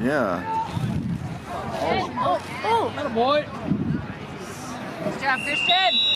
Yeah. Oh, oh, oh. boy. Good job, Christian.